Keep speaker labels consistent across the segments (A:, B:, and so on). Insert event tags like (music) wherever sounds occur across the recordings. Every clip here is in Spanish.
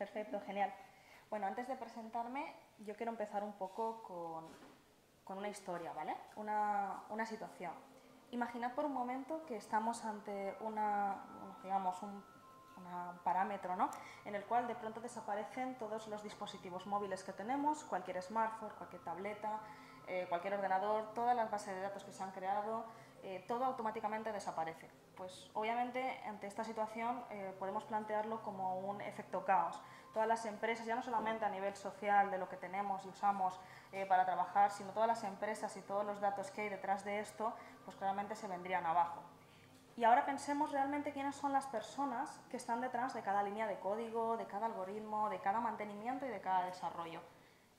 A: Perfecto, genial. Bueno, antes de presentarme, yo quiero empezar un poco con, con una historia, ¿vale? Una, una, situación. Imaginad por un momento que estamos ante una, digamos, un, parámetro, ¿no? En el cual de pronto desaparecen todos los dispositivos móviles que tenemos, cualquier smartphone, cualquier tableta, eh, cualquier ordenador, todas las bases de datos que se han creado, eh, todo automáticamente desaparece. Pues obviamente ante esta situación eh, podemos plantearlo como un efecto caos. Todas las empresas, ya no solamente a nivel social de lo que tenemos y usamos eh, para trabajar, sino todas las empresas y todos los datos que hay detrás de esto, pues claramente se vendrían abajo. Y ahora pensemos realmente quiénes son las personas que están detrás de cada línea de código, de cada algoritmo, de cada mantenimiento y de cada desarrollo.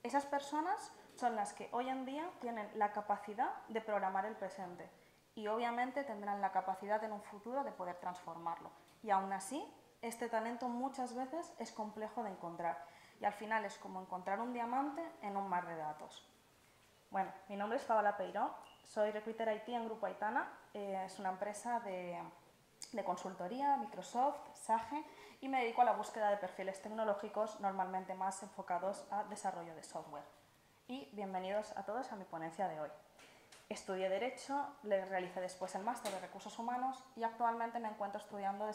A: Esas personas son las que hoy en día tienen la capacidad de programar el presente y obviamente tendrán la capacidad en un futuro de poder transformarlo. Y aún así, este talento muchas veces es complejo de encontrar y al final es como encontrar un diamante en un mar de datos. Bueno, mi nombre es Paola Peiró, soy recruiter IT en Grupo Aitana, eh, es una empresa de, de consultoría, Microsoft, SAGE, y me dedico a la búsqueda de perfiles tecnológicos normalmente más enfocados a desarrollo de software. Y bienvenidos a todos a mi ponencia de hoy. Estudié Derecho, le realicé después el máster de Recursos Humanos y actualmente me encuentro estudiando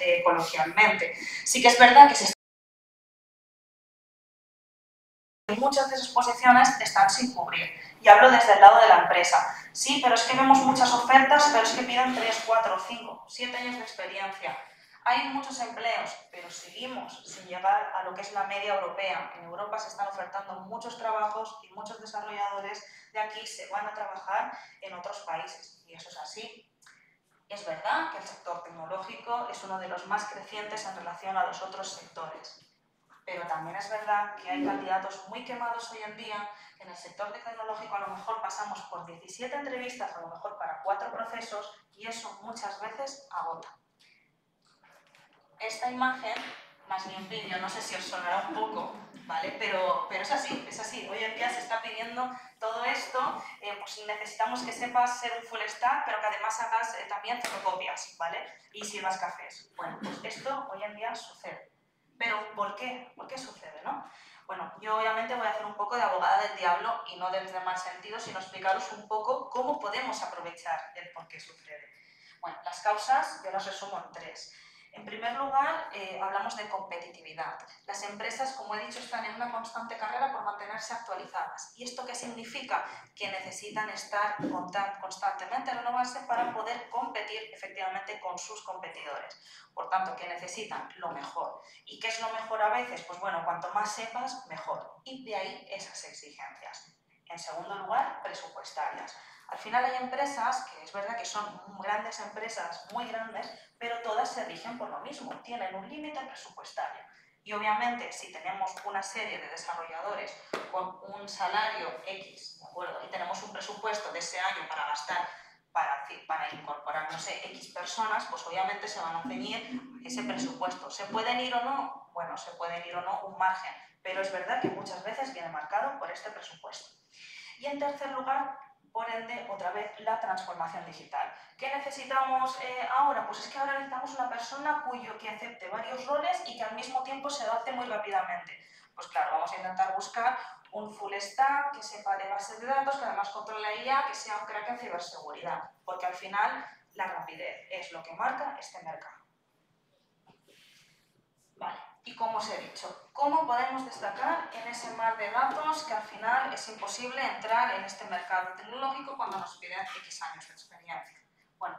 A: eh. Sí que es verdad que muchas de esas posiciones están sin cubrir. Y hablo desde el lado de la empresa. Sí, pero es que vemos muchas ofertas, pero es que piden 3, 4, 5, 7 años de experiencia. Hay muchos empleos, pero seguimos sin llegar a lo que es la media europea. En Europa se están ofertando muchos trabajos y muchos desarrolladores de aquí se van a trabajar en otros países. Y eso es así. Es verdad que el sector tecnológico es uno de los más crecientes en relación a los otros sectores pero también es verdad que hay candidatos muy quemados hoy en día. En el sector tecnológico a lo mejor pasamos por 17 entrevistas, a lo mejor para cuatro procesos, y eso muchas veces agota. Esta imagen, más bien vídeo, no sé si os sonará un poco, ¿vale? Pero, pero es así, es así. Hoy en día se está pidiendo todo esto, eh, pues necesitamos que sepas ser un full stack, pero que además hagas eh, también fotocopias, ¿vale? Y sirvas cafés. Bueno, pues esto hoy en día sucede. Pero ¿por qué? ¿Por qué sucede? ¿no? Bueno, yo obviamente voy a hacer un poco de abogada del diablo y no desde mal sentido, sino explicaros un poco cómo podemos aprovechar el por qué sucede. Bueno, las causas yo las resumo en tres. En primer lugar, eh, hablamos de competitividad. Las empresas, como he dicho, están en una constante carrera por mantenerse actualizadas. ¿Y esto qué significa? Que necesitan estar constantemente renovarse para poder competir efectivamente con sus competidores. Por tanto, que necesitan lo mejor. ¿Y qué es lo mejor a veces? Pues bueno, cuanto más sepas, mejor. Y de ahí esas exigencias. En segundo lugar, presupuestarias. Al final hay empresas que es verdad que son grandes empresas, muy grandes, pero todas se rigen por lo mismo, tienen un límite presupuestario. Y obviamente si tenemos una serie de desarrolladores con un salario X, ¿de acuerdo? Y tenemos un presupuesto de ese año para gastar, para, para incorporar, no sé, X personas, pues obviamente se van a ceñir ese presupuesto. ¿Se pueden ir o no? Bueno, se pueden ir o no un margen, pero es verdad que muchas veces viene marcado por este presupuesto. Y en tercer lugar, por ende, otra vez, la transformación digital. ¿Qué necesitamos eh, ahora? Pues es que ahora necesitamos una persona cuyo que acepte varios roles y que al mismo tiempo se adapte muy rápidamente. Pues claro, vamos a intentar buscar un full stack que sepa de bases de datos, que además controle la IA, que sea un crack en ciberseguridad, porque al final la rapidez es lo que marca este mercado. Y como os he dicho, ¿cómo podemos destacar en ese mar de datos que al final es imposible entrar en este mercado tecnológico cuando nos piden X años de experiencia? Bueno,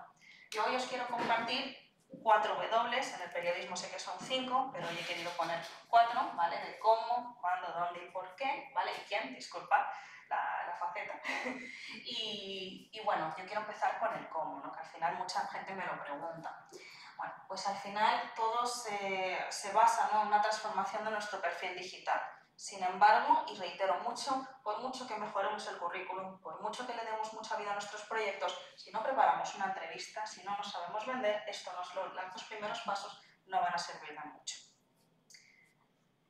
A: yo hoy os quiero compartir cuatro W, en el periodismo sé que son cinco, pero hoy he querido poner cuatro, ¿vale? De cómo, cuándo, dónde y por qué, ¿vale? Y quién, disculpad la, la faceta. (laughs) y, y, bueno, yo quiero empezar con el cómo, ¿no? Que al final mucha gente me lo pregunta. Bueno, pues al final todo se, basa en una transformación de nuestro perfil digital. Sin embargo, y reitero mucho, por mucho que mejoremos el currículum, por mucho que le demos mucha vida a nuestros proyectos, si no preparamos una entrevista, si no nos sabemos vender, esto nos los dos primeros pasos no van a servir de mucho.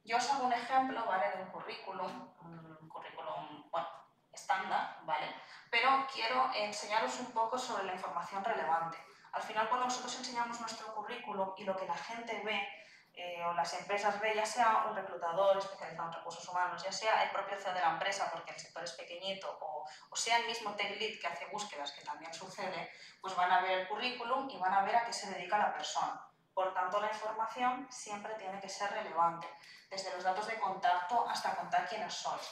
A: Yo os hago un ejemplo ¿vale? de un currículum, un currículum bueno, estándar, ¿vale? pero quiero enseñaros un poco sobre la información relevante. Al final, cuando nosotros enseñamos nuestro currículum y lo que la gente ve, eh, o las empresas ven, ya sea un reclutador especializado en recursos humanos, ya sea el propio CEO de la empresa porque el sector es pequeñito, o, o, sea el mismo tech lead que hace búsquedas, que también sucede, pues van a ver el currículum y van a ver a qué se dedica la persona. Por tanto, la información siempre tiene que ser relevante, desde los datos de contacto hasta contar quiénes sois.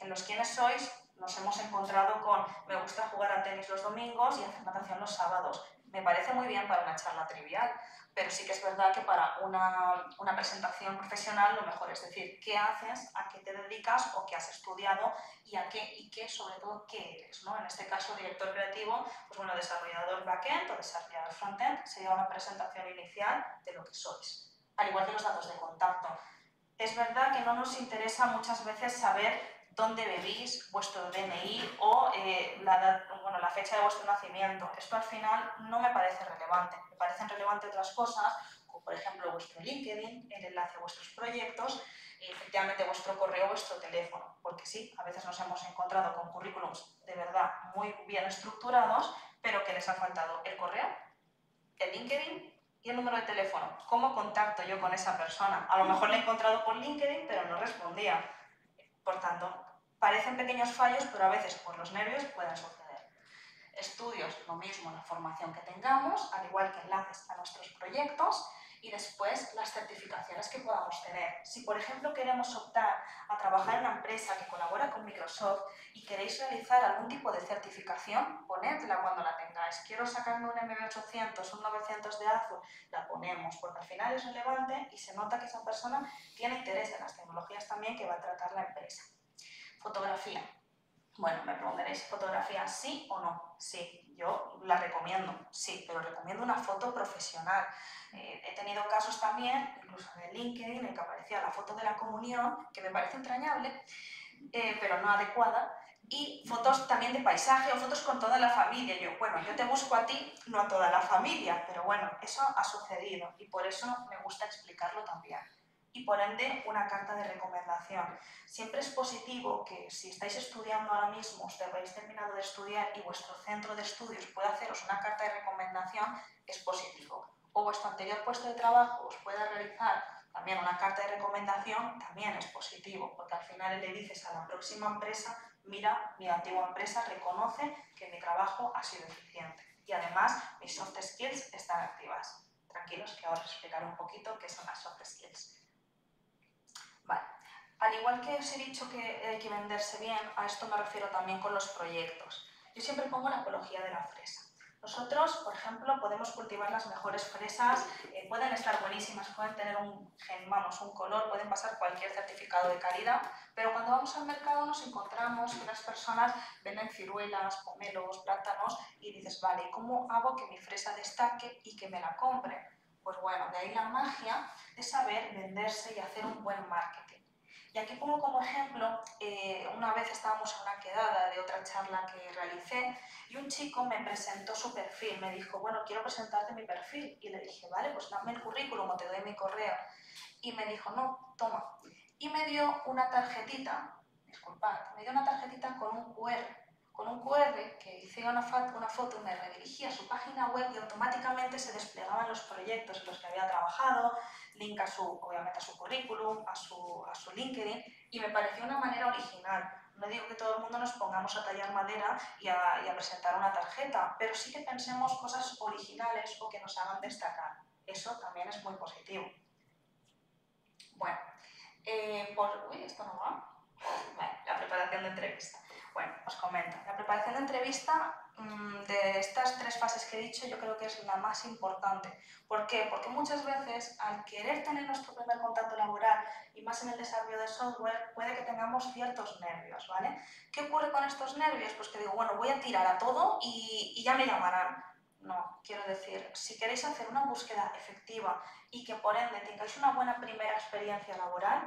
A: En los quiénes sois nos hemos encontrado con me gusta jugar a tenis los domingos y hacer natación los sábados me parece muy bien para una charla trivial, pero sí que es verdad que para una, una, presentación profesional lo mejor es decir qué haces, a qué te dedicas o qué has estudiado y a qué y qué sobre todo qué eres. ¿no? En este caso, director creativo, pues bueno, desarrollador backend o desarrollador frontend sería una presentación inicial de lo que sois, al igual que los datos de contacto. Es verdad que no nos interesa muchas veces saber dónde vivís, vuestro DNI o eh, la, bueno, la fecha de vuestro nacimiento. Esto al final no me parece relevante. Me parecen relevantes otras cosas, como por ejemplo vuestro LinkedIn, el enlace a vuestros proyectos y efectivamente vuestro correo, vuestro teléfono. Porque sí, a veces nos hemos encontrado con currículums de verdad muy bien estructurados, pero que les ha faltado el correo, el LinkedIn y el número de teléfono. ¿Cómo contacto yo con esa persona? A lo mejor le he encontrado por LinkedIn, pero no respondía. Por tanto, Parecen pequeños fallos, pero a veces por los nervios pueden suceder. Estudios, lo mismo, la formación que tengamos, al igual que enlaces a nuestros proyectos y después las certificaciones que podamos tener. Si, por ejemplo, queremos optar a trabajar en una empresa que colabora con Microsoft y queréis realizar algún tipo de certificación, ponedla cuando la tengáis. Quiero sacarme un MB800, un 900 de Azure, la ponemos, porque al final es relevante y se nota que esa persona tiene interés en las tecnologías también que va a tratar la empresa. Fotografía. Bueno, me preguntaréis, ¿fotografía sí o no? Sí, yo la recomiendo, sí, pero recomiendo una foto profesional. Eh, he tenido casos también, incluso en el LinkedIn, en que aparecía la foto de la comunión, que me parece entrañable, eh, pero no adecuada, y fotos también de paisaje o fotos con toda la familia. Yo, bueno, yo te busco a ti, no a toda la familia, pero bueno, eso ha sucedido y por eso me gusta explicarlo también. Y por ende, una carta de recomendación. Siempre es positivo que si estáis estudiando ahora mismo, os habéis terminado de estudiar y vuestro centro de estudios puede haceros una carta de recomendación, es positivo o vuestro anterior puesto de trabajo os pueda realizar también una carta de recomendación, también es positivo, porque al final le dices a la próxima empresa, mira, mi antigua empresa reconoce que mi trabajo ha sido eficiente y además mis soft skills están activas. Tranquilos que ahora os explicaré un poquito qué son las soft skills. Vale. Al igual que os he dicho que hay que venderse bien, a esto me refiero también con los proyectos. Yo siempre pongo la apología de la fresa. Nosotros, por ejemplo, podemos cultivar las mejores fresas, eh, pueden estar buenísimas, pueden tener un, vamos, un color, pueden pasar cualquier certificado de calidad, pero cuando vamos al mercado nos encontramos que las personas venden ciruelas, pomelos, plátanos y dices, vale, ¿cómo hago que mi fresa destaque y que me la compre? Pues bueno, de ahí la magia de saber venderse y hacer un buen marketing. Y aquí pongo como ejemplo, eh, una vez estábamos en una quedada de otra charla que realicé y un chico me presentó su perfil, me dijo, bueno, quiero presentarte mi perfil. Y le dije, vale, pues dame el currículum o te doy mi correo. Y me dijo, no, toma. Y me dio una tarjetita, disculpad, me dio una tarjetita con un QR con un QR que hice una, una foto, me redirigía a su página web y automáticamente se desplegaban los proyectos en los que había trabajado, link a su, obviamente a su currículum, a su, a su LinkedIn, y me pareció una manera original. No digo que todo el mundo nos pongamos a tallar madera y a, y a presentar una tarjeta, pero sí que pensemos cosas originales o que nos hagan destacar. Eso también es muy positivo. Bueno, eh, por... Uy, esto no va. (laughs) Vale, la preparación de entrevista. Bueno, os comento. La preparación de entrevista, mm, de estas tres fases que he dicho, yo creo que es la más importante. ¿Por qué? Porque muchas veces, al querer tener nuestro primer contacto laboral, y más en el desarrollo de software, puede que tengamos ciertos nervios, ¿vale? ¿Qué ocurre con estos nervios? Pues que digo, bueno, voy a tirar a todo y, y ya me llamarán. No, quiero decir, si queréis hacer una búsqueda efectiva y que por ende tengáis una buena primera experiencia laboral,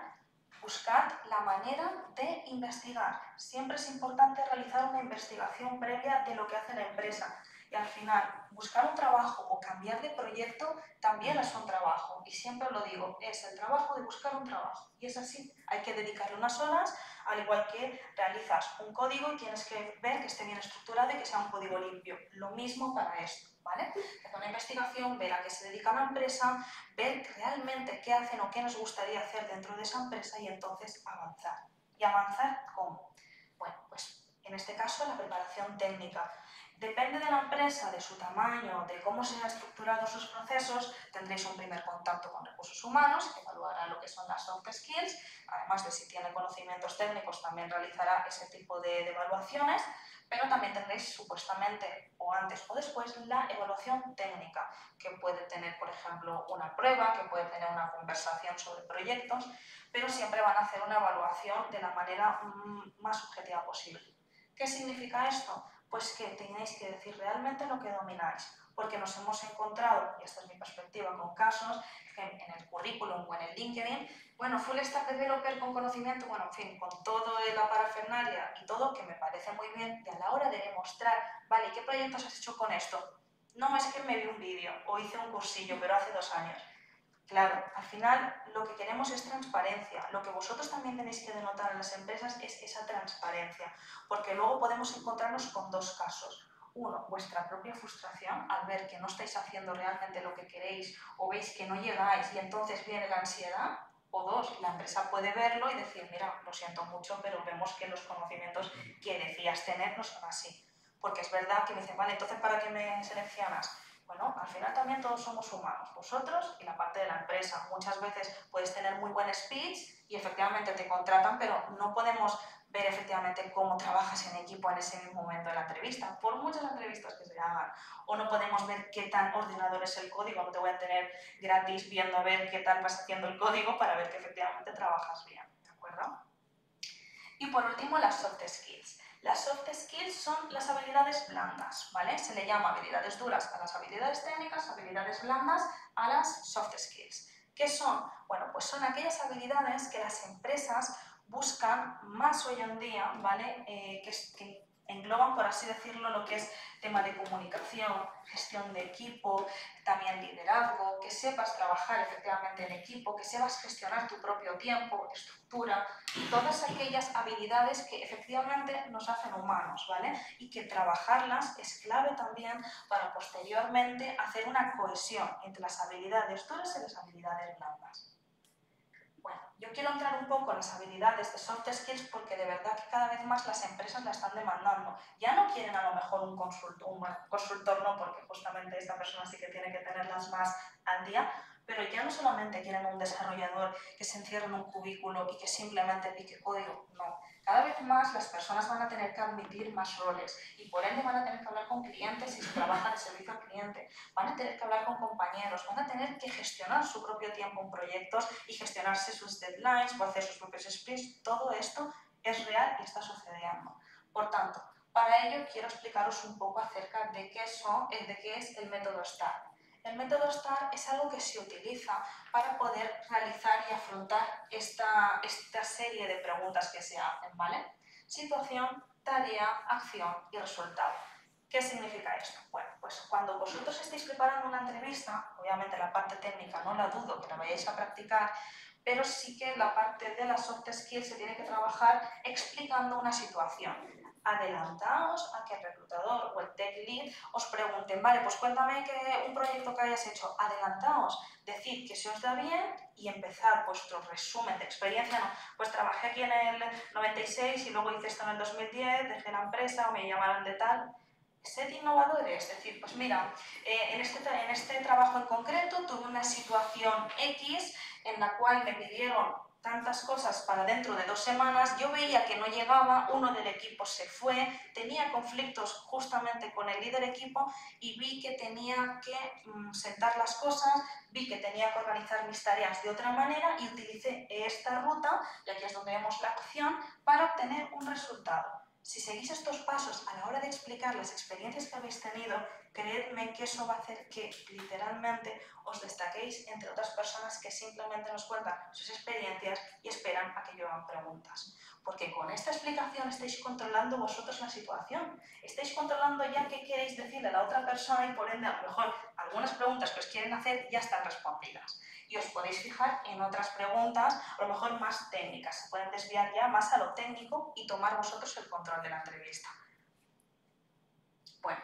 A: Buscad la manera de investigar. Siempre es importante realizar una investigación previa de lo que hace la empresa. Y al final, buscar un trabajo o cambiar de proyecto también es un trabajo. Y siempre lo digo, es el trabajo de buscar un trabajo. Y es así, hay que dedicarle unas horas, al igual que realizas un código y tienes que ver que esté bien estructurado y que sea un código limpio. Lo mismo para esto. ¿Vale? Hacer una investigación, ver a qué se dedica la empresa, ver realmente qué hacen o qué nos gustaría hacer dentro de esa empresa y entonces avanzar. ¿Y avanzar cómo? Bueno, pues en este caso la preparación técnica. Depende de la empresa, de su tamaño, de cómo se han estructurado sus procesos, tendréis un primer contacto con recursos humanos, que evaluará lo que son las soft skills, además de si tiene conocimientos técnicos, también realizará ese tipo de evaluaciones pero también tendréis supuestamente o antes o después la evaluación técnica, que puede tener, por ejemplo, una prueba, que puede tener una conversación sobre proyectos, pero siempre van a hacer una evaluación de la manera mm, más objetiva posible. ¿Qué significa esto? Pues que tenéis que decir realmente lo que domináis, porque nos hemos encontrado, y esta es mi perspectiva, con casos que en el currículum o en el LinkedIn, bueno, full stack developer con conocimiento, bueno, en fin, con todo la parafernalia y todo, que me parece muy bien, y a la hora de demostrar, vale, ¿qué proyectos has hecho con esto? No es que me vi un vídeo o hice un cursillo, pero hace dos años. Claro, al final lo que queremos es transparencia. Lo que vosotros también tenéis que denotar en las empresas es esa transparencia, porque luego podemos encontrarnos con dos casos uno, vuestra propia frustración al ver que no estáis haciendo realmente lo que queréis o veis que no llegáis y entonces viene la ansiedad. O dos, la empresa puede verlo y decir, mira, lo siento mucho, pero vemos que los conocimientos que decías tener no son así. Porque es verdad que me dicen, vale, entonces ¿para qué me seleccionas? Bueno, al final también todos somos humanos, vosotros y la parte de la empresa. Muchas veces puedes tener muy buen speech y efectivamente te contratan, pero no podemos ver efectivamente cómo trabajas en equipo en ese mismo momento de la entrevista, por muchas entrevistas que se hagan. O no podemos ver qué tan ordenador es el código, no te voy a tener gratis viendo a ver qué tal vas haciendo el código para ver que efectivamente trabajas bien, ¿de acuerdo? Y por último, las soft skills. Las soft skills son las habilidades blandas, ¿vale? Se le llama habilidades duras a las habilidades técnicas, habilidades blandas a las soft skills. ¿Qué son? Bueno, pues son aquellas habilidades que las empresas buscan más hoy en día, ¿vale? Eh, que, engloban, por así decirlo, lo que es tema de comunicación, gestión de equipo, también liderazgo, que sepas trabajar efectivamente en equipo, que sepas gestionar tu propio tiempo, estructura, todas aquellas habilidades que efectivamente nos hacen humanos, ¿vale? Y que trabajarlas es clave también para posteriormente hacer una cohesión entre las habilidades duras y las habilidades blandas. Bueno, yo quiero entrar un poco en las habilidades de soft skills porque de verdad que cada vez más las empresas la están demandando. Ya no quieren a lo mejor un consultor, un consultor no, porque justamente esta persona sí que tiene que tenerlas más al día, pero ya no solamente quieren un desarrollador que se encierre en un cubículo y que simplemente pique código, no. Cada vez más las personas van a tener que admitir más roles y por ende van a tener que hablar con clientes si se trabaja de servicio al cliente, van a tener que hablar con compañeros, van a tener que gestionar su propio tiempo en proyectos y gestionarse sus deadlines o hacer sus propios sprints. Todo esto es real y está sucediendo. Por tanto, para ello quiero explicaros un poco acerca de qué, son, de qué es el método STAR. El método STAR es algo que se utiliza para poder realizar y afrontar esta, esta serie de preguntas que se hacen, ¿vale? Situación, tarea, acción y resultado. ¿Qué significa esto? Bueno, pues cuando vosotros estéis preparando una entrevista, obviamente la parte técnica no la dudo que la vayáis a practicar, pero sí que la parte de las soft skills se tiene que trabajar explicando una situación adelantaos a que el reclutador o el tech lead os pregunten, vale, pues cuéntame que un proyecto que hayas hecho, adelantaos, decid que se os da bien y empezar vuestro resumen de experiencia, no, pues trabajé aquí en el 96 y luego hice esto en el 2010, dejé la empresa o me llamaron de tal. Sed innovadores, es decir, pues mira, eh, en, este, en este trabajo en concreto tuve una situación X en la cual me pidieron tantas cosas para dentro de dos semanas, yo veía que no llegaba, uno del equipo se fue, tenía conflictos justamente con el líder equipo y vi que tenía que mm, sentar las cosas, vi que tenía que organizar mis tareas de otra manera y utilicé esta ruta, y aquí es donde vemos la acción, para obtener un resultado. Si seguís estos pasos a la hora de explicar las experiencias que habéis tenido, creedme que eso va a hacer que literalmente os destaquéis entre otras personas que simplemente nos cuentan sus experiencias y esperan a que yo hagan preguntas. Porque con esta explicación estáis controlando vosotros la situación. Estáis controlando ya qué queréis decirle a la otra persona y por ende a lo mejor algunas preguntas que os quieren hacer ya están respondidas y os podéis fijar en otras preguntas, a lo mejor más técnicas. Se pueden desviar ya más a lo técnico y tomar vosotros el control de la entrevista. Bueno,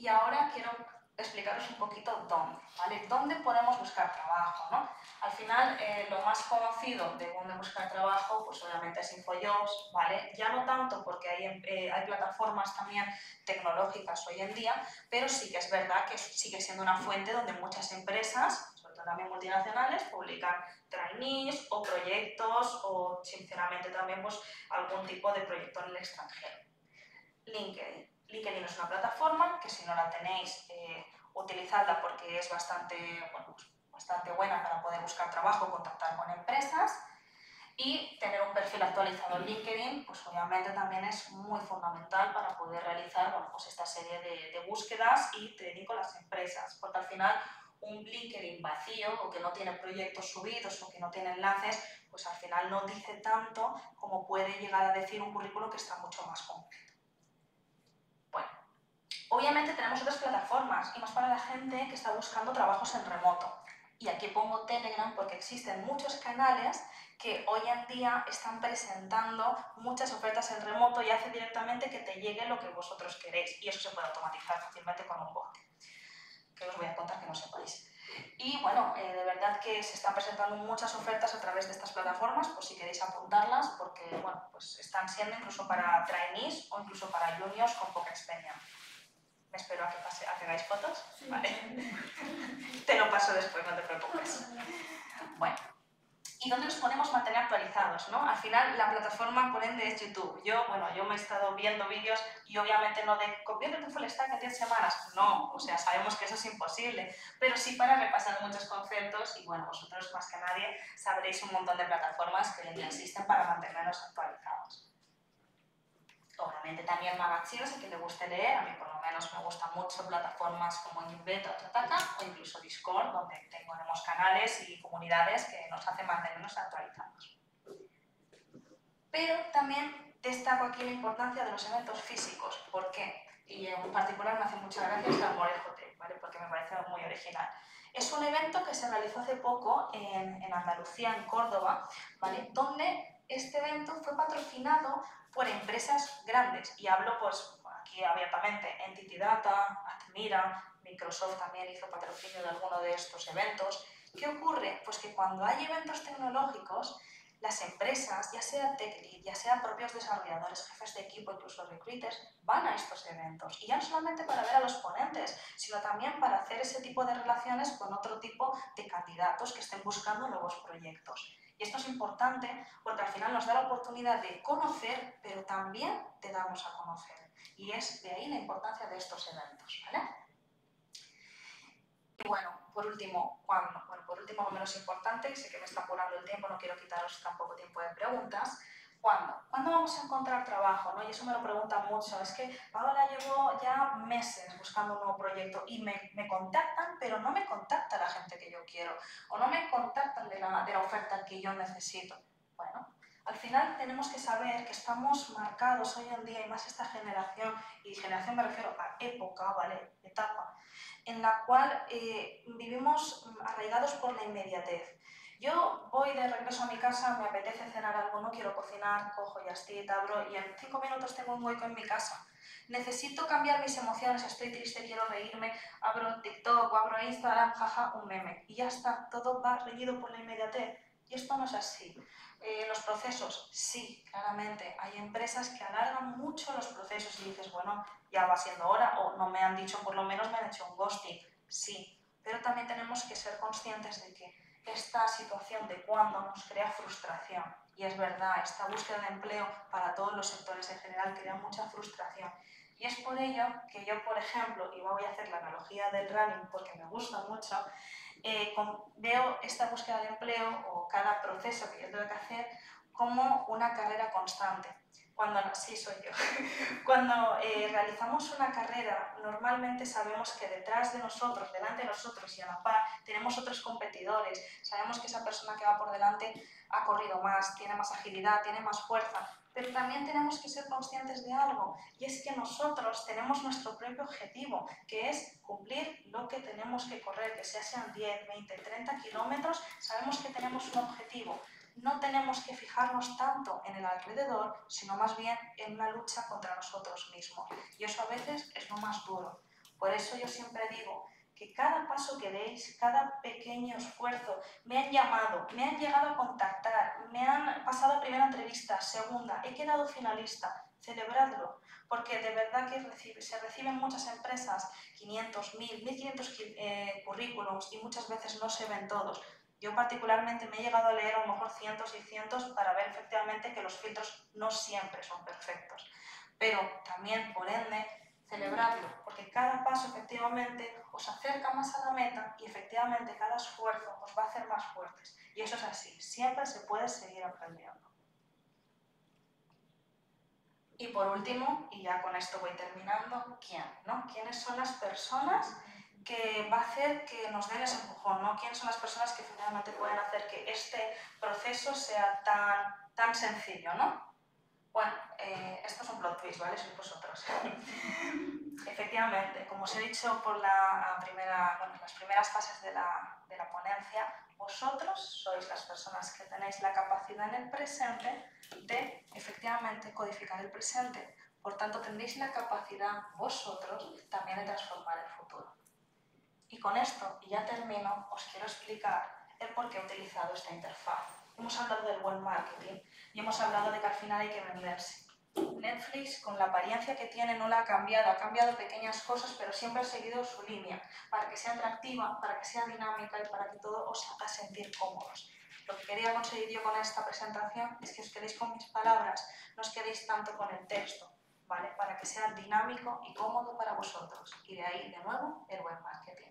A: y ahora quiero explicaros un poquito dónde, ¿vale? ¿Dónde podemos buscar trabajo, no? Al final, eh, lo más conocido de dónde buscar trabajo, pues obviamente es InfoJobs, ¿vale? Ya no tanto porque hay, eh, hay plataformas también tecnológicas hoy en día, pero sí que es verdad que sigue siendo una fuente donde muchas empresas también multinacionales publican trainees o proyectos o sinceramente también pues, algún tipo de proyecto en el extranjero. LinkedIn. LinkedIn es una plataforma que si no la tenéis, eh, utilizadla porque es bastante, pues, bastante buena para poder buscar trabajo, contactar con empresas y tener un perfil actualizado en LinkedIn, pues obviamente también es muy fundamental para poder realizar bueno, pues esta serie de, de búsquedas y trading con las empresas, porque al final un LinkedIn vacío o que no tiene proyectos subidos o que no tiene enlaces, pues al final no dice tanto como puede llegar a decir un currículo que está mucho más completo. Obviamente tenemos otras plataformas y más para la gente que está buscando trabajos en remoto. Y aquí pongo Telegram porque existen muchos canales que hoy en día están presentando muchas ofertas en remoto y hace directamente que te llegue lo que vosotros queréis y eso se puede automatizar fácilmente con un bot que os voy a contar que no sepáis. Y bueno, eh, de verdad que se están presentando muchas ofertas a través de estas plataformas, pues si queréis apuntarlas, porque bueno, pues están siendo incluso para trainees o incluso para juniors con poca experiencia. Me espero a que, pase, a que hagáis fotos. Vale. (laughs) te lo paso después, no te preocupes. Bueno, y dónde nos podemos mantener actualizados, ¿no? Al final la plataforma por ende es YouTube. Yo, bueno, yo me he estado viendo vídeos y obviamente no de convierte tu full stack en 10 semanas, no, o sea, sabemos que eso es imposible, pero sí para repasar muchos conceptos y bueno, vosotros más que nadie sabréis un montón de plataformas que existen para mantenernos actualizados. Obviamente también magazines, a quien le guste leer, a mí por lo menos me gustan mucho plataformas como Inveta o Trataka o incluso Discord, donde tenemos canales y comunidades que nos hacen mantenernos actualizados. Pero también destaco aquí la importancia de los eventos físicos. ¿Por qué? Y en particular me hace mucha gracia el Morejote, ¿vale? porque me parece muy original. Es un evento que se realizó hace poco en, en Andalucía, en Córdoba, ¿vale? donde este evento fue patrocinado por empresas grandes. Y hablo pues aquí abiertamente, Entity Data, Admira, Microsoft también hizo patrocinio de alguno de estos eventos. ¿Qué ocurre? Pues que cuando hay eventos tecnológicos, las empresas, ya sea TechLead, ya sea propios desarrolladores, jefes de equipo, incluso recruiters, van a estos eventos. Y ya no solamente para ver a los ponentes, sino también para hacer ese tipo de relaciones con otro tipo de candidatos que estén buscando nuevos proyectos. Y esto es importante porque al final nos da la oportunidad de conocer, pero también de darnos a conocer. Y es de ahí la importancia de estos eventos, ¿vale? Y bueno, por último, cuando, bueno, por último, lo menos importante, sé que me está apurando el tiempo, no quiero quitaros tampoco tiempo de preguntas, ¿Cuándo? ¿Cuándo vamos a encontrar trabajo? ¿no? Y eso me lo preguntan mucho. Es que ahora llevo ya meses buscando un nuevo proyecto y me, me, contactan, pero no me contacta la gente que yo quiero o no me contactan de la, de la oferta que yo necesito. Bueno, al final tenemos que saber que estamos marcados hoy en día, y más esta generación, y generación me refiero a época, ¿vale? Etapa, en la cual eh, vivimos arraigados por la inmediatez. Yo voy de regreso a mi casa, me apetece cenar algo, no quiero cocinar, cojo ya estoy, abro y en cinco minutos tengo un hueco en mi casa. Necesito cambiar mis emociones, estoy triste, quiero reírme, abro TikTok o abro Instagram, jaja, un meme. Y ya está, todo va reñido por la inmediatez. Y esto no es así. Eh, los procesos, sí, claramente. Hay empresas que alargan mucho los procesos y dices, bueno, ya va siendo hora, o no me han dicho, por lo menos me han hecho un ghosting. Sí, pero también tenemos que ser conscientes de que esta situación de cuando nos crea frustración. Y es verdad, esta búsqueda de empleo para todos los sectores en general crea mucha frustración. Y es por ello que yo, por ejemplo, y voy a hacer la analogía del running porque me gusta mucho, eh, veo esta búsqueda de empleo o cada proceso que yo tengo que hacer como una carrera constante cuando, sí soy yo, (laughs) cuando eh, realizamos una carrera, normalmente sabemos que detrás de nosotros, delante de nosotros y a la par, tenemos otros competidores. Sabemos que esa persona que va por delante ha corrido más, tiene más agilidad, tiene más fuerza, pero también tenemos que ser conscientes de algo, y es que nosotros tenemos nuestro propio objetivo, que es cumplir lo que tenemos que correr, que sea sean 10, 20, 30 kilómetros, sabemos que tenemos un objetivo no tenemos que fijarnos tanto en el alrededor, sino más bien en una lucha contra nosotros mismos. Y eso a veces es lo más duro. Por eso yo siempre digo que cada paso que deis, cada pequeño esfuerzo, me han llamado, me han llegado a contactar, me han pasado primera entrevista, segunda, he quedado finalista, celebradlo, porque de verdad que se reciben muchas empresas 500, 1000, 1500 currículums y muchas veces no se ven todos. Yo particularmente me he llegado a leer a lo mejor cientos y cientos para ver efectivamente que los filtros no siempre son perfectos. Pero también, por ende, celebrarlo, porque cada paso efectivamente os acerca más a la meta y efectivamente cada esfuerzo os va a hacer más fuertes. Y eso es así, siempre se puede seguir aprendiendo. Y por último, y ya con esto voy terminando, ¿quién? ¿no? ¿Quiénes son las personas que va a hacer que nos den ese empujón, ¿no? ¿Quiénes son las personas que finalmente pueden hacer que este proceso sea tan, tan sencillo, ¿no? Bueno, eh, esto es un plot twist, ¿vale? Sois vosotros. (laughs) Efectivamente, como os he dicho por la primera, bueno, las primeras fases de la, de la ponencia, vosotros sois las personas que tenéis la capacidad en el presente de, efectivamente, codificar el presente. Por tanto, tendréis la capacidad vosotros también de transformar el futuro. Y con esto, y ya termino, os quiero explicar el por qué he utilizado esta interfaz. Hemos hablado del buen marketing y hemos hablado de que al final hay que venderse. Netflix, con la apariencia que tiene, no la ha cambiado, ha cambiado pequeñas cosas, pero siempre ha seguido su línea, para que sea atractiva, para que sea dinámica y para que todo os haga sentir cómodos. Lo que quería conseguir yo con esta presentación es que os quedéis con mis palabras, no os quedéis tanto con el texto, ¿vale? Para que sea dinámico y cómodo para vosotros. Y de ahí, de nuevo, el buen marketing.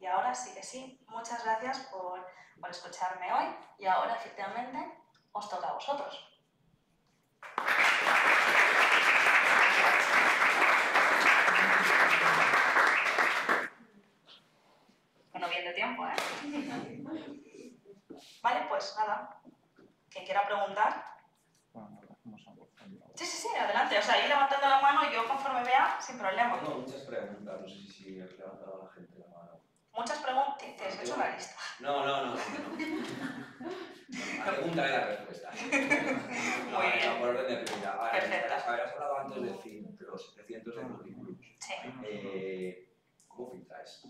A: Y ahora sí que sí, muchas gracias por, por escucharme hoy y ahora efectivamente os toca a vosotros. Bueno, bien de tiempo, ¿eh? Vale, pues nada. Quien quiera preguntar. Sí, sí, sí, adelante. O sea, ir levantando la mano y yo conforme vea, sin problema.
B: Tengo muchas preguntas, no sé si has levantado la gente la mano.
A: Muchas preguntas. Te has hecho una lista.
B: No, no, no. (laughs) La pregunta y la respuesta. No,
A: Muy bien.
B: no, por orden de prioridad. Hablado antes de de cientos de currículums.
A: Sí.
B: Eh, ¿Cómo filtráis?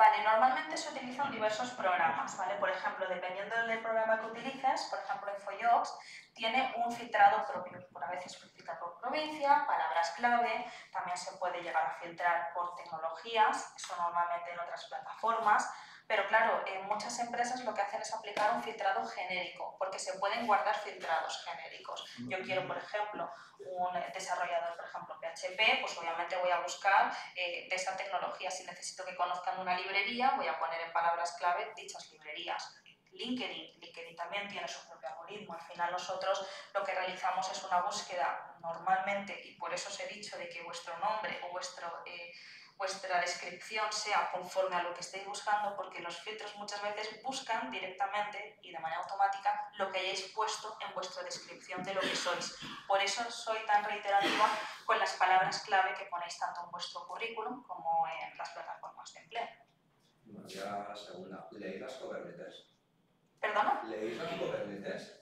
A: Vale, normalmente se utilizan diversos programas, ¿vale? Por ejemplo, dependiendo del programa que utilices, por ejemplo, InfoJobs tiene un filtrado propio, por a veces filtra por provincia, palabras clave, también se puede llegar a filtrar por tecnologías, eso normalmente en otras plataformas, pero claro, en muchas empresas lo que hacen es aplicar un filtrado genérico, porque se pueden guardar filtrados genéricos. Yo quiero, por ejemplo, un desarrollador, por ejemplo, PHP, pues obviamente voy a buscar eh, de esa tecnología. Si necesito que conozcan una librería, voy a poner en palabras clave dichas librerías. LinkedIn, LinkedIn también tiene su propio algoritmo. Al final nosotros lo que realizamos es una búsqueda normalmente, y por eso os he dicho de que vuestro nombre o vuestro... Eh, vuestra descripción sea conforme a lo que estéis buscando, porque los filtros muchas veces buscan directamente y de manera automática lo que hayáis puesto en vuestra descripción de lo que sois. Por eso soy tan reiterativa con las palabras clave que ponéis tanto en vuestro currículum como en las plataformas de empleo.
B: La segunda. ¿Leéis las Kubernetes?
A: ¿Perdona?
B: ¿Leéis las Kubernetes?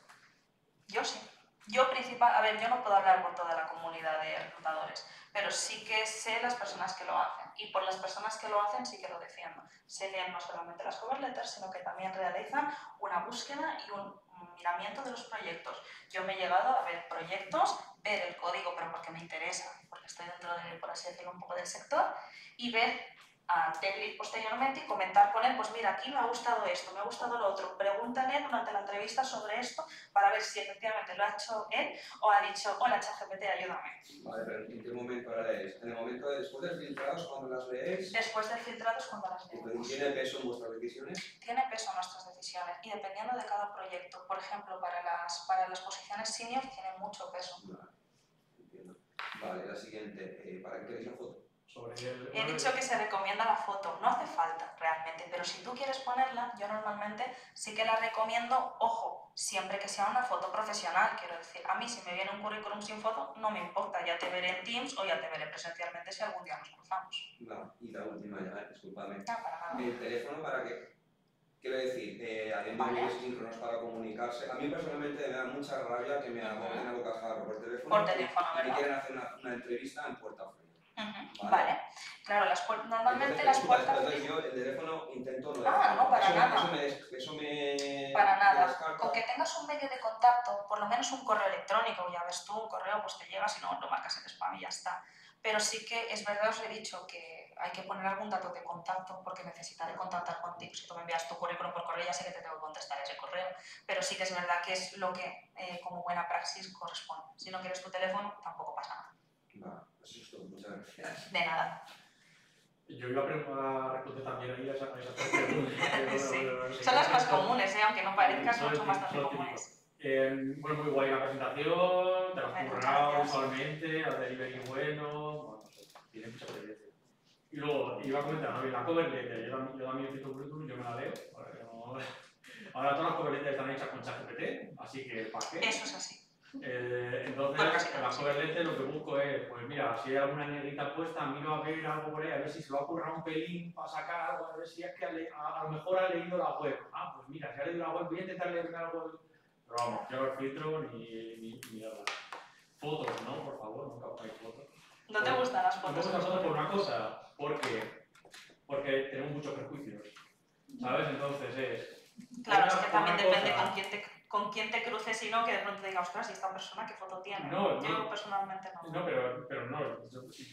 A: Yo sí. Yo principal, a ver, yo no puedo hablar por toda la comunidad de reclutadores, pero sí que sé las personas que lo hacen y por las personas que lo hacen sí que lo defiendo. Se leen no solamente las cover letters, sino que también realizan una búsqueda y un miramiento de los proyectos. Yo me he llegado a ver proyectos, ver el código, pero porque me interesa, porque estoy dentro de, por así decirlo, un poco del sector, y ver a Tech posteriormente y comentar con él, pues mira, aquí me ha gustado esto, me ha gustado lo otro. Pregúntale durante la entrevista sobre esto para ver si efectivamente lo ha hecho él o ha dicho, hola ChatGPT, ayúdame.
B: Vale, pero ¿en qué momento la leéis? ¿En el momento de después del filtrados cuando las leéis?
A: Después del filtrado es cuando las leemos.
B: ¿Tiene peso en vuestras decisiones?
A: Tiene peso en nuestras decisiones y dependiendo de cada proyecto. Por ejemplo, para las, para las posiciones senior tiene mucho peso.
B: Vale, entiendo. Vale, la siguiente. Eh, ¿Para qué queréis?
C: Sobre el,
A: He dicho que se recomienda la foto, no hace falta realmente, pero si tú quieres ponerla, yo normalmente sí que la recomiendo, ojo, siempre que sea una foto profesional, quiero decir, a mí si me viene un currículum sin foto, no me importa, ya te veré en Teams o ya te veré presencialmente si algún día nos cruzamos.
B: No, y la última ya, eh, disculpadme.
A: No, para nada.
B: ¿El teléfono para qué? Quiero decir, eh, habiendo
A: Vale.
B: medios síncronos para comunicarse. A mí personalmente me da mucha rabia que me agobien a bocajarro por teléfono.
A: Por teléfono,
B: y
A: ¿verdad?
B: quieran hacer una, una entrevista en puerta fría. Vale.
A: Vale. Claro, las normalmente
B: Entonces,
A: las puertas...
B: yo el teléfono intento no
A: Ah, no, para
B: eso,
A: nada.
B: Eso me, des- eso me
A: Para nada. Con que tengas un medio de contacto, por lo menos un correo electrónico, ya ves tú, un correo pues te llega, si no lo marcas en spam y ya está. Pero sí que es verdad, os he dicho que hay que poner algún dato de contacto porque necesitaré contactar contigo. Si tú me envías tu currículum por correo, ya sé que te tengo que contestar ese correo. Pero sí que es verdad que es lo que eh, como buena praxis corresponde. Si no quieres tu teléfono, tampoco pasa nada.
B: Va, eso es todo. Muchas gracias.
A: De nada.
C: Yo iba a preguntar responder también ahí a esas preguntas. (laughs)
A: Sí. Son las más comunes, ¿eh? aunque no parezcan,
C: son
A: son bastante comunes.
C: Eh, bueno, muy guay la presentación, te lo has currado visualmente, el delivery bueno, bueno, no sé, tiene mucha experiencia. Y luego iba a comentar, ¿no? La cover letter, yo, también- yo también escrito currículum, yo me la leo. Ahora, (laughs) ahora todas las cover letters están hechas con ChatGPT, así que ¿para qué?
A: Eso es así.
C: Eh, entonces, en la letter lo que busco es, pues mira, si hay alguna negrita puesta, miro a ver algo por ahí, a ver si se lo ha currado un pelín para sacar algo, a ver si es que le- a, a lo mejor ha leído la web. Ah, pues mira, si ha leído la web, voy a intentar leerme algo. Pero vamos, yo no filtro ni, ni, ni nada. Fotos, ¿no? Por favor, nunca pongáis fotos.
A: ¿No te gustan las
C: No me
A: fotos?
C: gusta solo por una cosa, porque, porque tenemos muchos prejuicios, ¿sabes? Entonces es...
A: Claro, es que también depende
C: cosa-
A: con quién te con quién te cruces y no, que de pronto te diga, ostras, ¿y esta persona qué foto tiene?
C: No,
A: Yo
C: no.
A: personalmente no.
C: No, pero, pero no.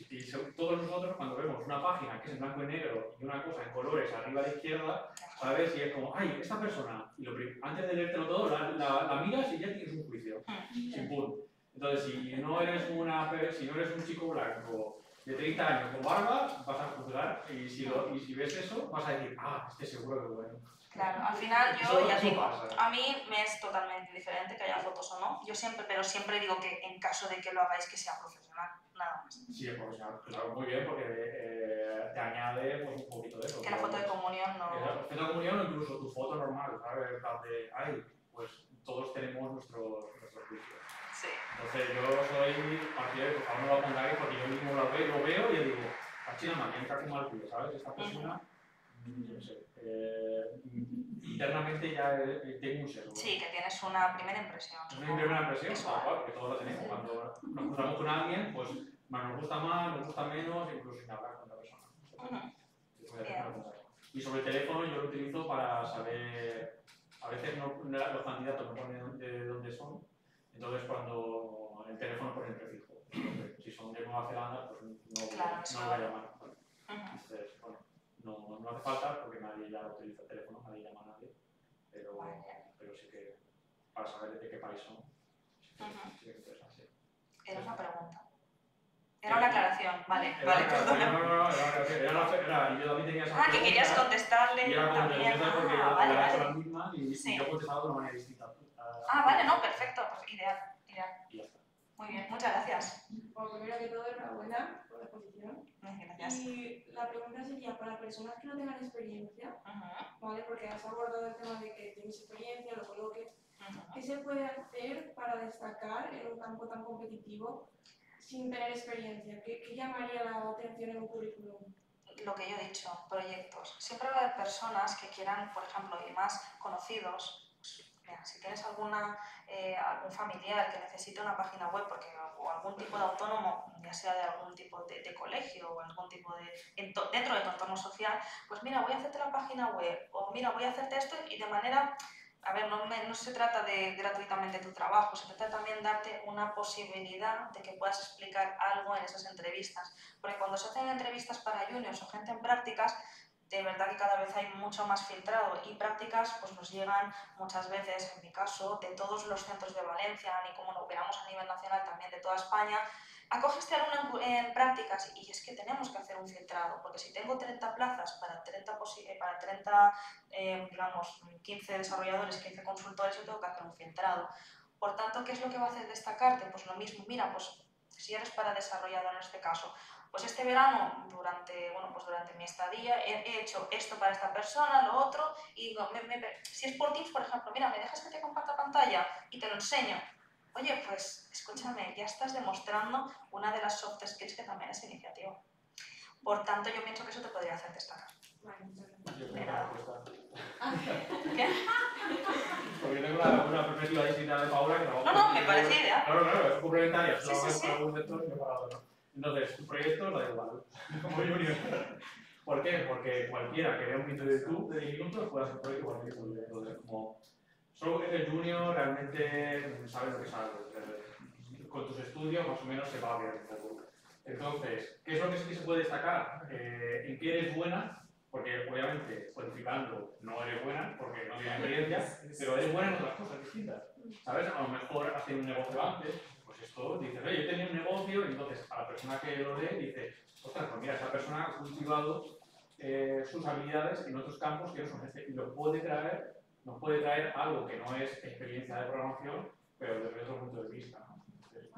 C: Y, y todos nosotros cuando vemos una página que es en blanco y negro y una cosa en colores arriba a la izquierda, ¿sabes? Y es como, ay, esta persona. Y lo antes de leértelo todo, la, la, la miras y ya tienes un juicio. Sin pun. Entonces, si no eres una si no eres un chico blanco de 30 años con barba, vas a juzgar. Y si, lo, y si ves eso, vas a decir, ah, este seguro que es bueno.
A: Claro, al final yo ya digo, a mí me es totalmente diferente que haya fotos o no. Yo siempre, pero siempre digo que en caso de que lo hagáis que sea profesional, nada más.
C: Sí, es profesional. Claro, muy bien, porque eh, te añade pues, un poquito de eso.
A: Que la foto de comunión no.
C: La foto de comunión o incluso tu foto normal, ¿sabes? De, ay, pues todos tenemos nuestros, nuestros juicios.
A: Sí.
C: Entonces yo soy partidario que cada uno lo pongáis porque yo mismo lo veo, lo veo y digo, la china me entra como al pie, ¿sabes? Esta persona, mm, yo no sé, eh, internamente ya eh, tengo un sesgo.
A: Sí, que tienes una primera impresión.
C: Es una primera impresión,
A: Visual.
C: claro, porque todos lo tenemos. Cuando nos juntamos con alguien, pues más nos gusta más, nos gusta menos, incluso sin hablar con la persona. Y sobre el teléfono yo lo utilizo para saber, a veces no, los candidatos no ponen de dónde son, entonces cuando el teléfono ponen prefijo. Entonces, si son de Nueva Zelanda, pues no,
A: Claro,
C: no voy a llamar. ¿vale?
A: Ujú.
C: Entonces, bueno, no, no hace falta porque nadie ya utiliza el teléfono, nadie llama a nadie, pero,
A: Vale.
C: pero sí que para saber de qué país son, sí que,
A: Ujú.
C: sí que es interesante.
A: Era una pregunta. Era una aclaración, vale,
C: Era
A: vale,
C: una-
A: perdona.
C: No, no, no, era, yo también tenía esa
A: Ah, que querías contestarle
C: Y era como
A: también.
C: porque
A: Ah, vale,
C: había hecho
A: vale.
C: la misma y, y
A: Sí.
C: yo contestaba de una manera distinta.
A: Ah, vale, no, perfecto, pues ideal, ideal.
C: Y ya está.
A: Muy bien, muchas gracias.
D: Bueno, primero que todo, enhorabuena por la exposición.
A: Gracias.
D: Y la pregunta sería, para personas que no tengan experiencia,
A: Ujú,
D: ¿vale? Porque has abordado el tema de que tienes experiencia, lo coloques. ¿Qué se puede hacer para destacar en un campo tan competitivo sin tener experiencia? ¿Qué, qué llamaría la atención en un currículum?
A: lo que yo he dicho, proyectos. Siempre va a haber personas que quieran, por ejemplo, y más conocidos, mira, si tienes alguna, eh, algún familiar que necesite una página web porque, o algún tipo de autónomo, ya sea de algún tipo de, de colegio o algún tipo de, ento- dentro de tu entorno social, pues mira, voy a hacerte la página web o mira, voy a hacerte esto y de manera... A ver, no, no se trata de gratuitamente tu trabajo, se trata también de darte una posibilidad de que puedas explicar algo en esas entrevistas. Porque cuando se hacen entrevistas para juniors o gente en prácticas, de verdad que cada vez hay mucho más filtrado y prácticas pues nos llegan muchas veces, en mi caso, de todos los centros de Valencia, y como lo operamos a nivel nacional también de toda España. Acoge este alumno en, prácticas y es que tenemos que hacer un filtrado, porque si tengo 30 plazas para 30, posi- eh, para 30 eh, digamos, 15 desarrolladores, 15 consultores, yo tengo que hacer un filtrado. Por tanto, ¿qué es lo que va a hacer destacarte? Pues lo mismo, mira, pues si eres para desarrollador en este caso, pues este verano, durante, bueno, pues durante mi estadía, he, he hecho esto para esta persona, lo otro, y digo, me- me- si es por Teams, por ejemplo, mira, ¿me dejas que te comparta pantalla? Y te lo enseño. Oye, pues escúchame, ya estás demostrando una de las soft skills que también es iniciativa. Por tanto, yo pienso que eso te podría hacer destacar. ¿Qué?
C: Porque tengo una, una perspectiva distinta de Paula que
A: No, no, me parece ideal.
C: Claro, claro, es complementaria.
A: Sí, sí, sí.
C: para un sector y no para otro. Entonces, tu proyecto da igual, (laughs) como junior. ¿Por qué? Porque cualquiera que vea un vídeo de YouTube de 10 minutos puede hacer un proyecto igual que tú. Entonces, como solo que eres junior, realmente sabes lo que sabes. Eh, Con tus estudios, más o menos, se va a ver un poco. Entonces, ¿qué es lo que sí se puede destacar? Eh, ¿En qué eres buena? Porque obviamente, cualificando, no eres buena porque no tienes experiencia, pero eres buena en otras cosas distintas. ¿Sabes? A lo mejor tenido un negocio antes, esto dices, oye, yo tenía un negocio, y entonces a la persona que lo lee dice, ostras, pues mira, esa persona ha cultivado eh, sus habilidades en otros campos que no son este, y lo puede traer, nos puede traer algo que no es experiencia de programación, pero desde otro punto de vista. ¿no? Entonces,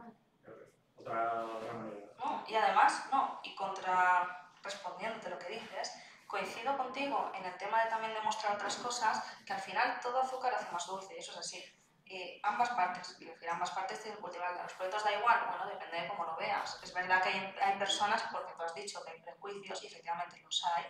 C: otra, otra manera.
A: No, y además, no, y contra respondiéndote lo que dices, coincido contigo en el tema de también demostrar otras cosas, que al final todo azúcar hace más dulce, eso es así. Eh, ambas partes, quiero decir, ambas partes tienen que cultivar. Los proyectos da igual, bueno, depende de cómo lo veas. Es verdad que hay, hay personas, porque tú has dicho que hay prejuicios, y efectivamente los hay,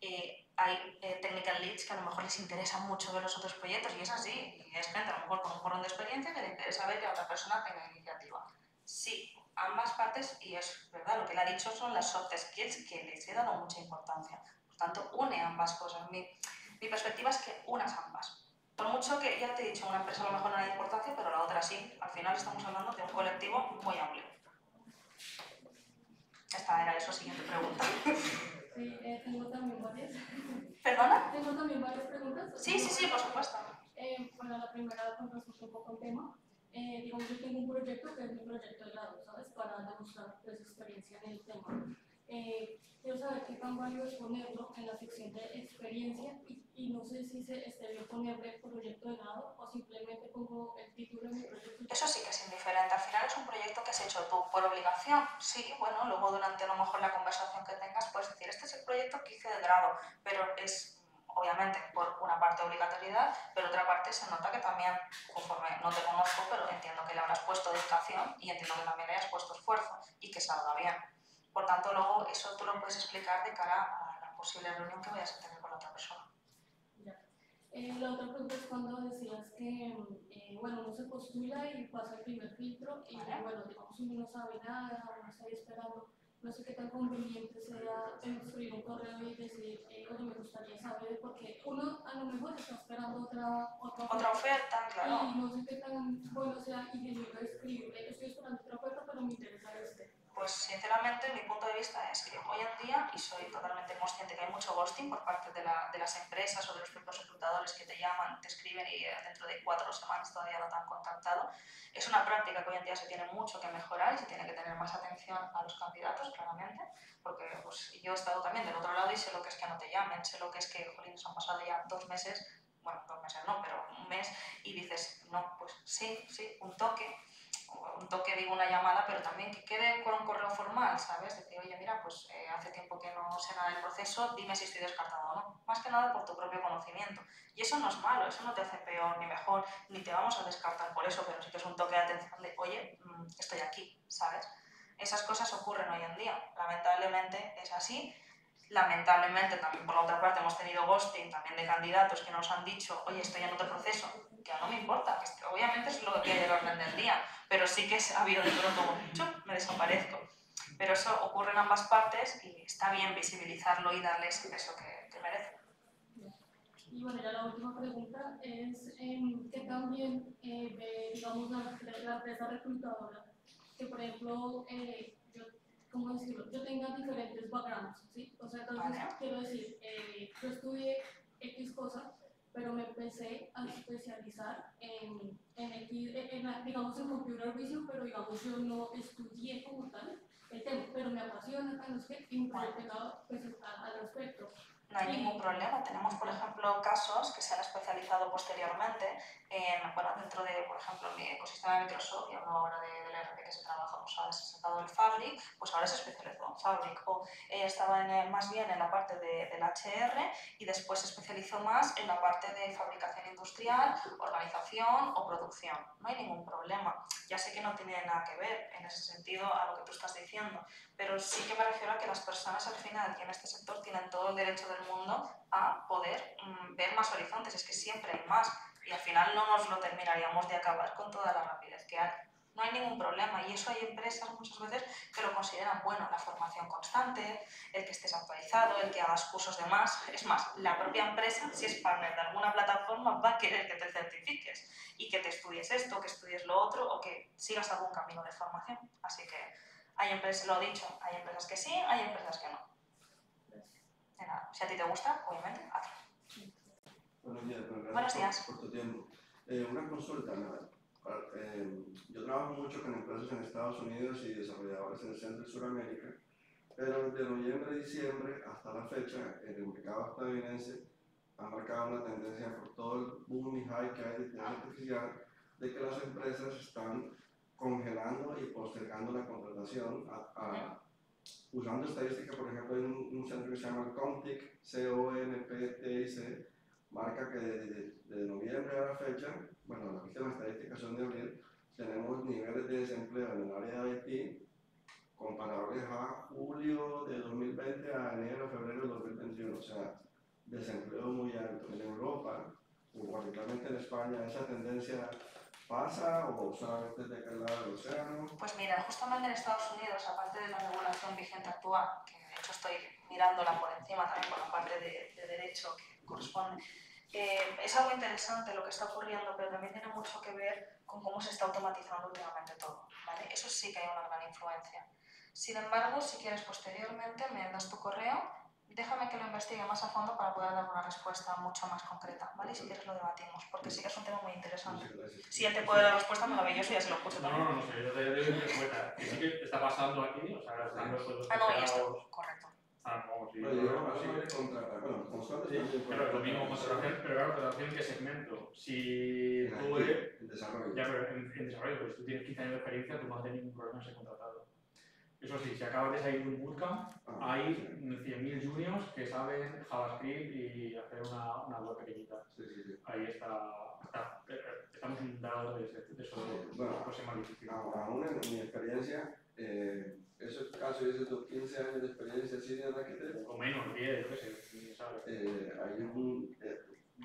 A: eh, hay eh, technical leads que a lo mejor les interesa mucho ver los otros proyectos, y es así, y es gente a lo mejor con un porrón de experiencia que le interesa ver que otra persona tenga iniciativa. Sí, ambas partes, y es verdad, lo que él ha dicho son las soft skills que les he dado mucha importancia. Por tanto, une ambas cosas. Mi, mi perspectiva es que unas ambas. Por mucho que, ya te he dicho, una empresa a lo mejor no hay importancia, pero la otra sí. Al final estamos hablando de un colectivo muy amplio. Esta era eso, siguiente pregunta.
E: Sí, eh, tengo también varias.
A: ¿Perdona?
E: Tengo también varias preguntas.
A: Sí, sí, sí, por supuesto.
E: Eh, bueno, la primera con respecto un poco al tema. Eh, digamos, yo tengo un proyecto que es mi proyecto de grado, ¿sabes? Para demostrar pues, experiencia en el tema. Eh, quiero saber qué tan válido es ponerlo en la sección de experiencia y, y no sé si se esté bien ponerle proyecto de grado o simplemente pongo el título de mi proyecto.
A: Eso sí que es indiferente. Al final es un proyecto que has hecho tú por obligación. Sí, bueno, luego durante a lo mejor la conversación que tengas puedes decir, este es el proyecto que hice de grado, pero es obviamente por una parte obligatoriedad, pero otra parte se nota que también, conforme no te conozco, pero entiendo que le habrás puesto dedicación y entiendo que también le hayas puesto esfuerzo y que salga bien. Por tanto, luego eso tú lo puedes explicar de cara a la posible reunión que vayas a tener con la otra persona.
E: Ya. Eh, la otra pregunta es cuando decías que, eh, bueno, uno se postula y pasa el primer filtro y,
A: Vale.
E: bueno, digamos, uno no sabe nada, uno está ahí esperando. No sé qué tan conveniente sea escribir un correo y decir, eh, oye, me gustaría saber, porque uno a lo mejor está esperando otra, otra
A: Otra oferta, claro.
E: Y no sé qué tan bueno sea ingeniero escribirle, estoy esperando otra oferta, pero me interesa este.
A: Pues sinceramente mi punto de vista es que hoy en día, y soy totalmente consciente que hay mucho ghosting por parte de, la- de las empresas o de los propios reclutadores que te llaman, te escriben y eh, dentro de cuatro semanas todavía no te han contactado, es una práctica que hoy en día se tiene mucho que mejorar y se tiene que tener más atención a los candidatos, claramente, porque pues, yo he estado también del otro lado y sé lo que es que no te llamen, sé lo que es que, jolín, nos han pasado ya dos meses, bueno, dos meses no, pero un mes, y dices, no, pues sí, sí, un toque, un toque, digo una llamada, pero también que quede con un correo formal, ¿sabes? Decir, oye, mira, pues eh, hace tiempo que no sé nada del proceso, dime si estoy descartado o no. Más que nada por tu propio conocimiento. Y eso no es malo, eso no te hace peor ni mejor, ni te vamos a descartar por eso, pero sí que es un toque de atención de, oye, mm, estoy aquí, ¿sabes? Esas cosas ocurren hoy en día. Lamentablemente es así. Lamentablemente también por la otra parte hemos tenido ghosting también de candidatos que nos han dicho, oye, estoy en otro proceso, que no me importa, que obviamente es lo que hay del orden del día, pero sí que ha habido de pronto un me desaparezco. Pero eso ocurre en ambas partes y está bien visibilizarlo y darle ese peso que, que merece.
E: Y bueno, ya la última pregunta es em, que también eh, ve, digamos, la, la empresa reclutadora, que por ejemplo, eh, yo, ¿cómo decirlo? Yo tenga diferentes backgrounds, ¿sí? O sea, entonces
A: Vale.
E: quiero decir, eh, yo estudié X cosa, pero me empecé a especializar en, en, en, en, digamos, en computer vision, pero digamos, yo no estudié como tal el tema, pero me apasiona, tal, no sé qué, y era, pues, a- al respecto.
A: No hay ningún problema. Tenemos, por ejemplo, casos que se han especializado posteriormente en, bueno, dentro de, por ejemplo, mi ecosistema de Microsoft, y ahora de, del ERP que se trabaja, pues ahora se ha sacado el Fabric, pues ahora se especializó en Fabric. O eh, estaba en más bien en la parte de, del HR y después se especializó más en la parte de fabricación industrial, organización o producción. No hay ningún problema. Ya sé que no tiene nada que ver en ese sentido a lo que tú estás diciendo, pero sí que me refiero a que las personas al final y en este sector tienen todo el derecho del mundo a poder mm, ver más horizontes, es que siempre hay más y al final no nos lo terminaríamos de acabar con toda la rapidez que hay. No hay ningún problema y eso hay empresas muchas veces que lo consideran bueno, la formación constante, el que estés actualizado, el que hagas cursos de más. Es más, la propia empresa, si es partner de alguna plataforma, va a querer que te certifiques y que te estudies esto, que estudies lo otro o que sigas algún camino de formación. Así que hay empresas, lo dicho, hay empresas que sí, hay empresas que no. De nada. Si a ti te gusta, obviamente, hazlo.
F: Buenos días, gracias
A: Buenos
F: por-
A: días.
F: por, tu tiempo. Eh, una consulta. Para- eh, yo trabajo mucho con empresas en Estados Unidos y desarrolladores en el Centro y Suramérica, pero desde noviembre a diciembre hasta la fecha, el mercado estadounidense ha marcado una tendencia por todo el boom y hype que hay de inteligencia artificial de que las empresas están congelando y postergando la contratación a- a- usando estadística, por ejemplo, hay un, un centro que se llama COMTIC, C-O-M-P-T-I-C, marca que desde, desde noviembre a la fecha, bueno, las últimas estadísticas son de abril, tenemos niveles de desempleo en el área de Haití comparables a julio de 2020 a enero, febrero de 2021, o sea, desempleo muy alto. En Europa, particularmente en España, esa tendencia pasa o solamente de aquel lado del océano.
A: Pues mira, justamente en Estados Unidos, aparte de la regulación vigente actual, que de hecho estoy mirándola por encima también por la parte de, de derecho que corresponde, Eh, es algo interesante lo que está ocurriendo, pero también tiene mucho que ver con cómo se está automatizando últimamente todo. ¿vale? Eso sí que hay una gran influencia. Sin embargo, si quieres posteriormente, me das tu correo, déjame que lo investigue más a fondo para poder dar una respuesta mucho más concreta, ¿vale? Y si quieres lo debatimos, porque sí que es un tema muy interesante. Si él te puede dar respuesta, maravilloso, ya se lo escucho
C: No,
A: también.
C: no, no sé, yo te doy mi respuesta. Que sí que está pasando aquí, o sea, están los sueldos
A: Ah, no, y
C: esperados,
A: esto, correcto.
C: vamos, y-
F: Oye, yo así me contrata. Bueno, consultas
C: Sí, pero lo mismo contratación, pero claro, contratación que segmento. Si tú eres,
F: en desarrollo.
C: ya, pero en, en desarrollo, pues si tú tienes 15 años de experiencia, tú no vas a tener ningún problema en ser contratado. Eso sí, si acabas de salir de un bootcamp,
F: Ah,
C: hay
F: sí.
C: 100.000 juniors que saben JavaScript y hacer una, una web pequeñita.
F: Sí, sí, sí.
C: Ahí está, está- estamos inundados de, de eso, de
F: Bueno,
C: cosas más difíciles.
F: A- Aún en mi experiencia, eh, esos casos tus 15 años de experiencia senior architect,
C: O menos, 10, yo qué sé, ni sabes.
F: eh, hay un... Eh,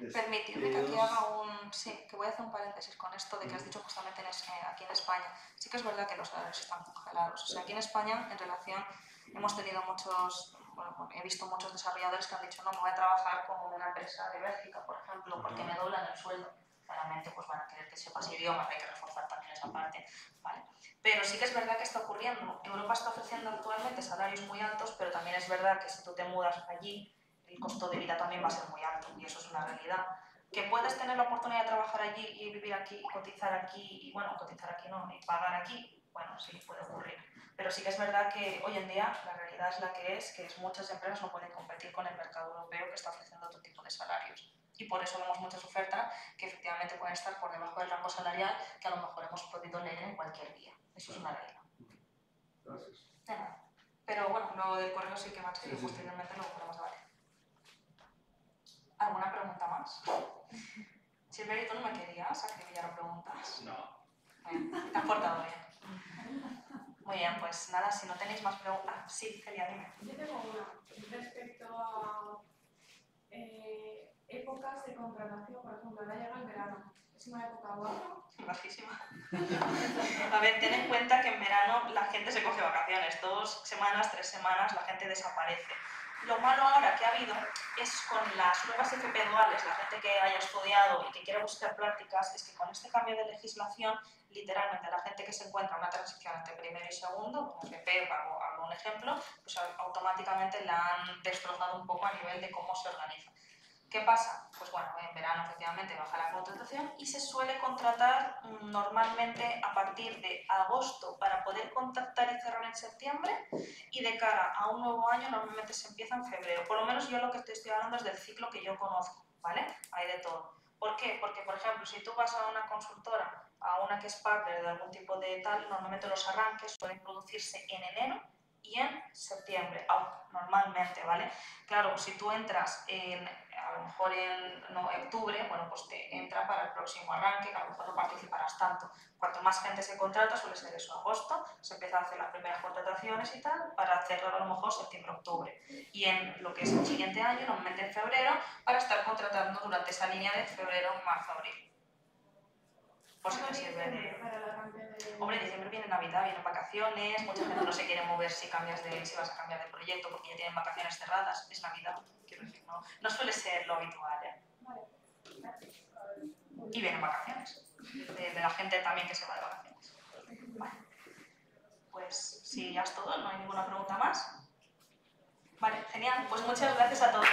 A: Permitidme que aquí haga un... Sí, que voy a hacer un paréntesis con esto de que has dicho justamente en es- eh, aquí en España. Sí que es verdad que los salarios están congelados. O sea, aquí en España, en relación, hemos tenido muchos... Bueno, he visto muchos desarrolladores que han dicho, no, me voy a trabajar con una empresa de Bélgica, por ejemplo, porque me doblan el sueldo. Claramente, pues van a querer que sepas idiomas, hay que reforzar también esa parte, ¿vale? Pero sí que es verdad que está ocurriendo. Europa está ofreciendo actualmente salarios muy altos, pero también es verdad que si tú te mudas allí, el costo de vida también va a ser muy alto y eso es una realidad. Que puedes tener la oportunidad de trabajar allí y vivir aquí y cotizar aquí, y bueno, cotizar aquí no, y pagar aquí, bueno, sí, puede ocurrir. Pero sí que es verdad que hoy en día la realidad es la que es, que es muchas empresas no pueden competir con el mercado europeo que está ofreciendo otro tipo de salarios. Y por eso vemos muchas ofertas que efectivamente pueden estar por debajo del rango salarial que a lo mejor hemos podido leer en cualquier día. Eso es una realidad.
F: Gracias.
A: De nada. Pero bueno, lo del correo sí que a ser
F: Sí, sí.
A: posteriormente lo podemos debatir. ¿Alguna pregunta más? Silveri, ¿tú no me querías acribillar preguntas?
C: No.
A: Bien, te has portado bien. Muy bien, pues nada, si no tenéis más preguntas. Sí, Celia, dime.
D: Yo tengo una respecto a eh, épocas de contratación, por ejemplo, ahora llega el verano. Es una época buena.
A: Bajísima. (laughs) A ver, ten en cuenta que en verano la gente se coge vacaciones. Dos semanas, tres semanas, la gente desaparece. Lo malo ahora que ha habido es con las nuevas FP duales, la gente que haya estudiado y que quiere buscar prácticas, es que con este cambio de legislación, literalmente la gente que se encuentra en una transición entre primero y segundo, como FP, hago, hago un ejemplo, pues automáticamente la han destrozado un poco a nivel de cómo se organiza. ¿Qué pasa? Pues bueno, en verano efectivamente baja la contratación y se suele contratar normalmente a partir de agosto para poder contactar y cerrar en septiembre y de cara a un nuevo año normalmente se empieza en febrero. Por lo menos yo lo que estoy hablando es del ciclo que yo conozco, ¿vale? Hay de todo. ¿Por qué? Porque, por ejemplo, si tú vas a una consultora, a una que es partner de algún tipo de tal, normalmente los arranques suelen producirse en enero y en septiembre, normalmente, ¿vale? Claro, si tú entras en, a lo mejor en no, octubre, bueno, pues te entra para el próximo arranque, que a lo mejor no participarás tanto. Cuanto más gente se contrata, suele ser eso, agosto, se empieza a hacer las primeras contrataciones y tal, para cerrar a lo mejor septiembre-octubre. Y en lo que es el siguiente año, normalmente en febrero, para estar contratando durante esa línea de febrero, marzo, abril. Por si te sirve de...
D: Para la cantidad de...
A: Hombre, en diciembre viene Navidad, vienen vacaciones, mucha gente no se quiere mover si cambias de, si vas a cambiar de proyecto porque ya tienen vacaciones cerradas, es Navidad, quiero decir, no, no suele ser lo habitual, ¿eh? Y vienen vacaciones, de, de la gente también que se va de vacaciones. Vale. Pues si ya es todo, no hay ninguna pregunta más. Vale, genial, pues muchas gracias a todos.